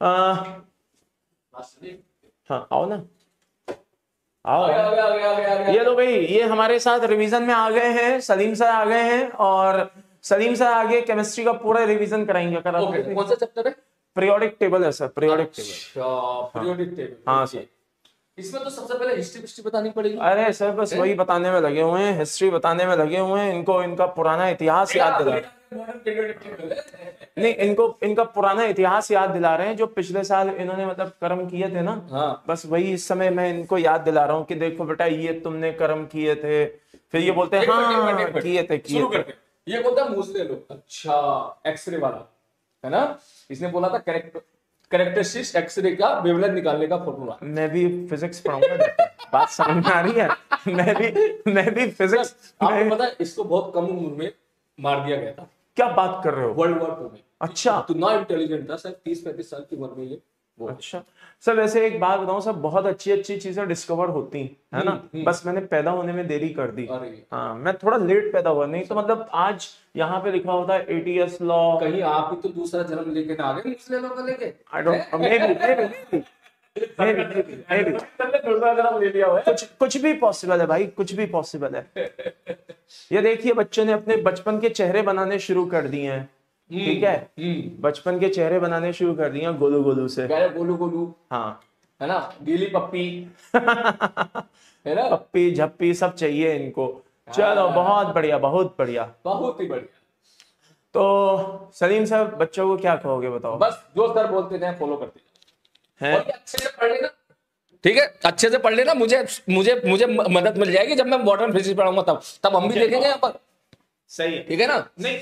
आ, हाँ आओ ना आओ आ गया, आ गया, आ गया, आ गया, आ गया। ये लो भाई ये हमारे साथ रिवीजन में आ गए हैं सलीम सर आ गए हैं और सलीम सर आगे केमिस्ट्री का पूरा रिवीजन कराएँगे करा ओके कौन सा चैप्टर है? पीरियोडिक टेबल है sir periodic table periodic table हाँ सर इसमें तो सबसे पहले हिस्ट्री हिस्ट्री बतानी पड़ेगी। अरे सर बस वही बताने में लगे हुए हैं हिस्ट्री बताने में लगे हुए हैं इनको इनका पुराना इतिहास याद दिला। नहीं इनको इनका पुराना इतिहास याद दिला रहे हैं जो पिछले साल इन्होंने मतलब कर्म किए थे ना हाँ। बस वही इस समय मैं इनको याद दिला रहा हूँ कि देखो बेटा ये तुमने कर्म किए थे फिर ये बोलते हैं हाँ। किए थे किए थे। ये बोलता है मुझसे लो अच्छा एक्सरे वाला है ना? इसने बोला था करेक्ट करेक्टरिस्टिक्स एक्सरे का वेवलेंथ निकालने का फॉर्मूला मैं भी फिजिक्स पढ़ाऊँगा बात समझ में आ रही है। मैं भी मैं भी फिजिक्स आपको पता है इसको बहुत कम उम्र में मार दिया गया था। क्या बात कर रहे हो? वर्ल्ड वॉर टू में। अच्छा। तो ना इंटेलिजेंट था सर तीस पैंतीस साल की उम्र में ये। अच्छा। सर वैसे एक बात बताऊँ सर बहुत अच्छी अच्छी चीज़ें डिस्कवर होती हैं, है ना? बस मैंने पैदा होने में देरी कर दी। हाँ मैं थोड़ा लेट पैदा हुआ नहीं तो मतलब आज यहाँ पे लिखा होता है एटीएस लॉ कहीं आप भी तो दूसरा जन्म लेके आ गए लोग लेके। आई डोंट है कुछ कुछ भी पॉसिबल है भाई कुछ भी पॉसिबल है। ये देखिए बच्चों ने अपने बचपन के चेहरे बनाने शुरू कर दिए हैं। ठीक है? हम्म। बचपन के चेहरे बनाने शुरू कर दिए गोलू गोलू से। गोलू गोलू? हाँ। है ना? गीली पप्पी। है ना? पप्पी झप्पी सब चाहिए इनको। चलो बहुत बढ़िया बहुत बढ़िया। बहुत ही बढ़िया। तो सलीम साहब बच्चों को क्या कहोगे बताओ? बस जो सर बोलते थे फॉलो करते। हैं? और ये से पढ़ लेना। ठीक है? अच्छे से पढ़ लेना। मुझे मुझे मुझे मदद मिल जाएगी जब मैं मॉडर्न फिजिक्स पढ़ाऊँगा तब। तब हम भी देखेंगे यहाँ पर। सही है। ठीक है ना? नहीं।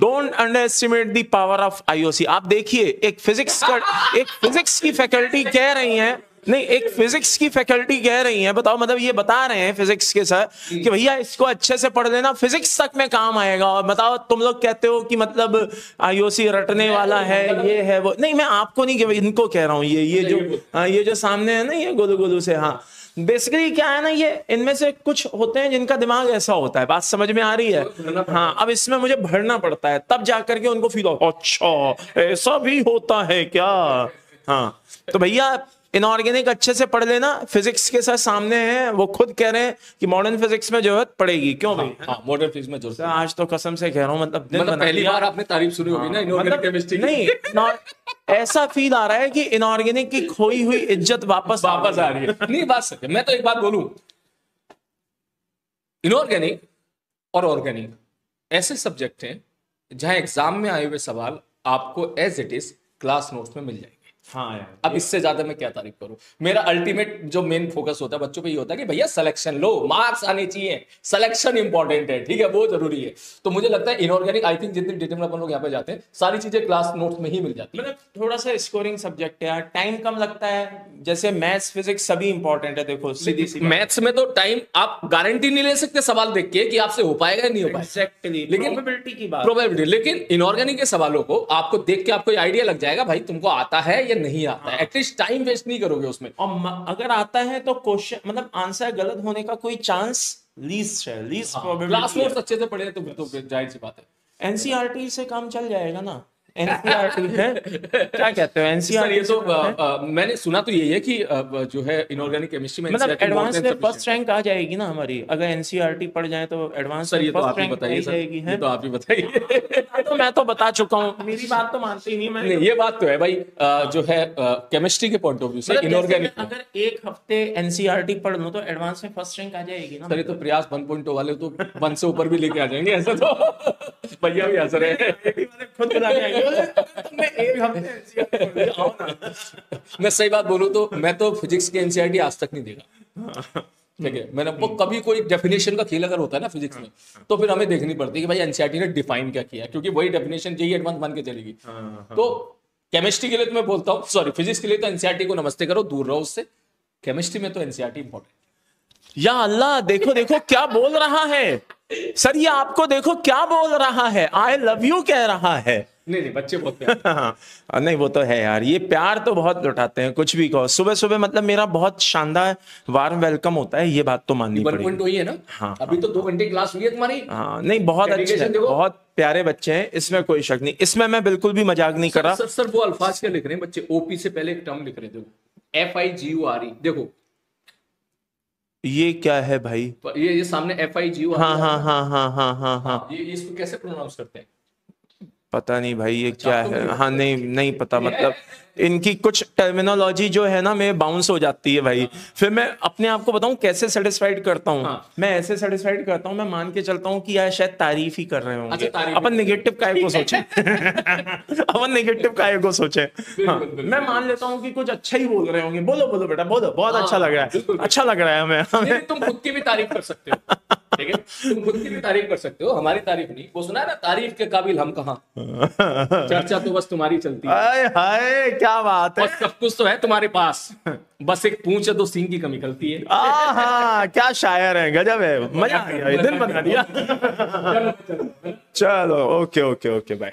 Don't underestimate the power of IOC आप देखिए एक फिजिक्स का एक फिजिक्स की फैकल्टी कह रही है नहीं एक फिजिक्स की फैकल्टी कह रही है बताओ मतलब ये बता रहे हैं फिजिक्स के सर कि भैया इसको अच्छे से पढ़ लेना फिजिक्स तक में काम आएगा और बताओ तुम लोग कहते हो कि मतलब आईओसी रटने वाला है ये है वो नहीं मैं आपको नहीं कह इनको कह रहा हूँ ये ये जो हाँ, ये जो सामने है ना ये गोलू गोलू से हाँ। बेसिकली क्या है ना ये इनमें से कुछ होते हैं जिनका दिमाग ऐसा होता है बात समझ में आ रही है। हाँ अब इसमें मुझे भरना पड़ता है तब जा करके उनको फील हो अच्छा ऐसा भी होता है क्या? हाँ तो भैया इनऑर्गेनिक अच्छे से पढ़ लेना फिजिक्स के साथ सामने है वो खुद कह रहे हैं कि मॉडर्न फिजिक्स में ज़रूरत पड़ेगी क्यों भाई? हाँ मॉडर्न फिजिक्स में ज़रूरत आज तो कसम से कह रहा हूँ मतलब मतलब पहली। बार आपने तारीफ़ सुनी होगी ना इनऑर्गेनिक मतलब केमिस्ट्री नहीं ऐसा फील आ रहा है कि इनऑर्गेनिक की खोई हुई इज़्ज़त वापस वापस आ रही है। नहीं बात सच मैं तो एक बात बोलूँ। इनऑर्गेनिक और ऑर्गेनिक ऐसे सब्जेक्ट हैं जहाँ एग्ज़ाम में आए हुए सवाल आपको as it is class notes में मिल जाएँगे। हाँ अब इससे ज़्यादा मैं क्या तारीफ़ करूँ? मेरा अल्टीमेट जो मेन फोकस होता है बच्चों पे ये होता है कि भैया सिलेक्शन लो मार्क्स आने चाहिए। सिलेक्शन इंपॉर्टेंट है ठीक है वो ज़रूरी है। तो मुझे लगता है इनऑर्गेनिक आई थिंक जितनी डिटेल में अपन लोग यहाँ पे जाते हैं सारी चीज़ें क्लास नोट्स में ही मिल जाती है। मतलब थोड़ा सा स्कोरिंग सब्जेक्ट है टाइम कम लगता है। जैसे मैथ्स फिजिक्स सभी इंपॉर्टेंट है देखो सीधी सी मैथ्स में तो टाइम आप गारंटी नहीं ले सकते सवाल देख के कि आपसे हो पाएगा या नहीं हो पाएगा। लेकिन- प्रोबेबिलिटी की बात। प्रोबेबिलिटी लेकिन इनऑर्गेनिक के सवालों को आपको देख के आपको आइडिया लग जाएगा भाई तुमको आता है या नहीं आता। है। एटलीस्ट टाइम वेस्ट नहीं करोगे उसमें। और अगर आता है तो क्वेश्चन मतलब आंसर गलत होने का कोई चांस लीस्ट है लीस्ट नोट्स अच्छे से पढ़े तो तो ज़ाहिर सी बात है। एनसीईआरटी से काम चल जाएगा ना? एनसीईआरटी है? क्या कहते हो? एनसीईआरटी ये तो मैंने सुना तो यही है कि जो है इनऑर्गेनिक केमिस्ट्री में मतलब एडवांस में फ़र्स्ट रैंक आ जाएगी ना हमारी। अगर एनसीईआरटी पढ़ जाए तो एडवांस सर ये तो आप ही बताइए सर। ये तो आप ही बताइए। तो मैं तो बता चुका हूँ। मेरी बात तो मानते ही नहीं मैं। नहीं ये बात तो है भाई अ, जो है केमिस्ट्री के पॉइंट ऑफ़ व्यू से मतलब इनऑर्गेनिक अगर एक हफ़्ते एनसीईआरटी पढ़ लूँ तो एडवांस में फ़र्स्ट रैंक आ जाएगी ना। सर ये तो प्रयास 1.0 वाले तो वन से ऊपर भी लेके आ जाएँगे ऐसे तो। भैया भी हंस रहे खुद बता ना। मैं सही बात बोलूँ तो मैं तो फिजिक्स के एनसीईआरटी आज तक नहीं देखा। ठीक है? मैंने वो कभी कोई डेफिनेशन का खेल अगर होता है ना फिजिक्स में तो फिर हमें देखनी पड़ती है कि भाई एनसीआरटी ने डिफाइन क्या किया क्योंकि वही डेफिनेशन जेई एडवांस मान के चलेगी। तो केमिस्ट्री के लिए तो मैं बोलता हूँ सॉरी फिजिक्स के लिए तो एनसीईआरटी को नमस्ते करो दूर रहो उससे। केमिस्ट्री में तो एनसीआरटी इंपॉर्टेंट या अल्लाह देखो देखो क्या बोल रहा है। सर ये आपको देखो क्या बोल रहा है। आई लव यू कह रहा है। नहीं नहीं बच्चे बहुत प्यारे हाँ नहीं वो तो है यार। ये प्यार तो बहुत लुटाते हैं कुछ भी कहो। सुबह सुबह मतलब मेरा बहुत शानदार वार्म वेलकम होता है ये बात तो माननी पड़ेगी। वही है ना? हाँ, अभी तो दो घंटे क्लास हुई है तुम्हारी। हाँ नहीं बहुत अच्छे हैं बहुत प्यारे बच्चे हैं इसमें कोई शक नहीं। इसमें मैं बिल्कुल भी मज़ाक नहीं कर रहा। सर सर वो अल्फाज क्या लिख रहे हैं बच्चे? ओपी से पहले एक टर्म लिख रहे थे F I G U R E देखो। ये क्या है भाई? तो ये ये सामने एफ़ आई जी यू हाँ हाँ हाँ। हाँ हाँ हाँ हाँ ये इसको कैसे प्रोनाउंस करते हैं? पता नहीं भाई ये क्या है। हाँ नहीं नहीं पता मतलब इनकी कुछ टर्मिनोलॉजी जो है ना मैं बाउंस हो जाती है भाई। फिर मैं अपने आप को बताऊँ कैसे सेटिस्फाइड करता हूँ? हाँ। मैं ऐसे सेटिस्फाइड करता हूँ मैं मान के चलता हूँ कि यार शायद तारीफ़ ही कर रहे होंगे। अच्छा, अपन नेगेटिव काय को सोचे? अपन नेगेटिव काय को सोचे? हाँ, मैं मान लेता हूँ कि कुछ अच्छा ही बोल रहे होंगे। बोलो बोलो बेटा बोलो बहुत हाँ, अच्छा लग रहा है। अच्छा लग रहा है हमें। तुम खुद की भी तारीफ़ कर सकते हो। ठीक है? तुम खुद की भी तारीफ़ कर सकते हो हमारी तारीफ़ नहीं। वो सुना है ना तारीफ़ के काबिल हम कहा? चर्चा तो बस तुम्हारी चलती है। हाय हाय क्या बात है? सब कुछ तो है तुम्हारे पास। बस एक पूछ दो सिंह की कमी करती है। हाँ क्या शायर है गजब है। मज़ा आ गया दिन बना दिया। चलो ओके ओके ओके बाय